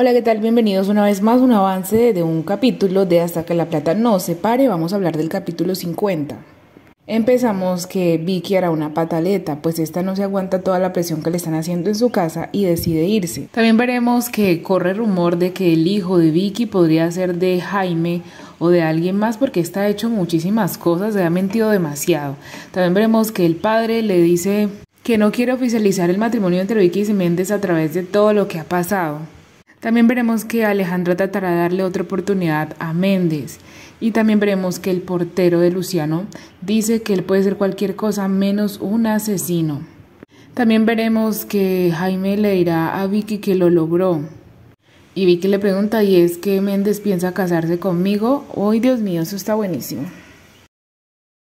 Hola, ¿qué tal? Bienvenidos una vez más a un avance de un capítulo de Hasta que la plata no se pare. Vamos a hablar del capítulo 50. Empezamos que Vicky hará una pataleta, pues esta no se aguanta toda la presión que le están haciendo en su casa y decide irse. También veremos que corre rumor de que el hijo de Vicky podría ser de Jaime o de alguien más porque está hecho muchísimas cosas, se ha mentido demasiado. También veremos que el padre le dice que no quiere oficializar el matrimonio entre Vicky y Méndez a través de todo lo que ha pasado. También veremos que Alejandra tratará de darle otra oportunidad a Méndez. Y también veremos que el portero de Luciano dice que él puede ser cualquier cosa menos un asesino. También veremos que Jaime le dirá a Vicky que lo logró. Y Vicky le pregunta, ¿y es que Méndez piensa casarse conmigo? ¡Ay, Dios mío, eso está buenísimo!